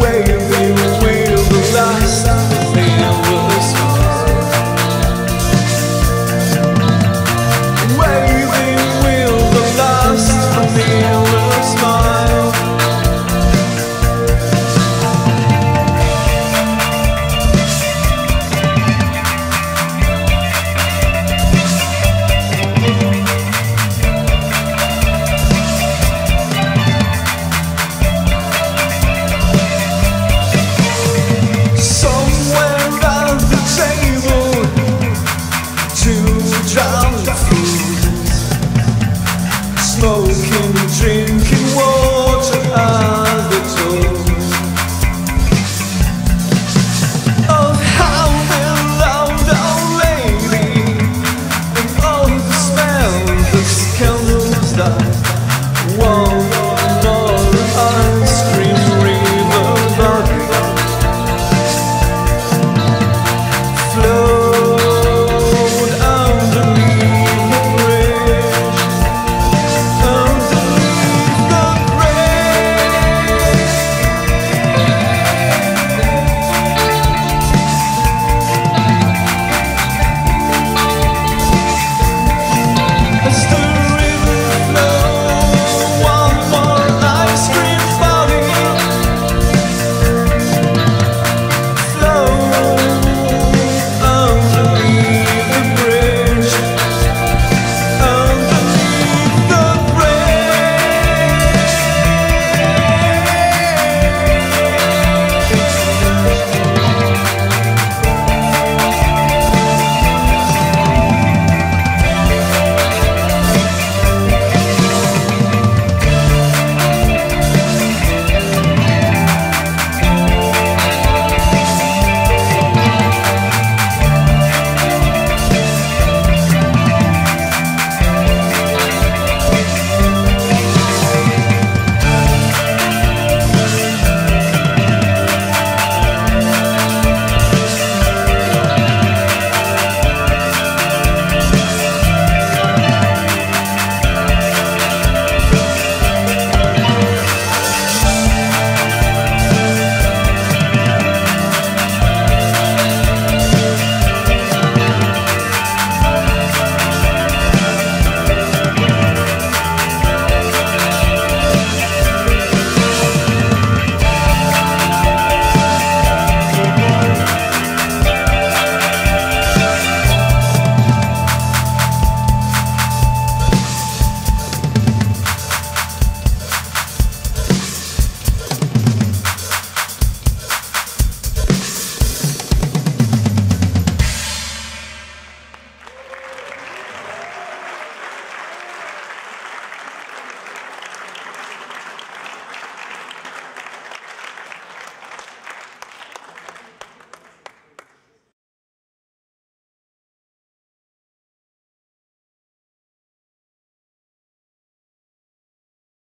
where you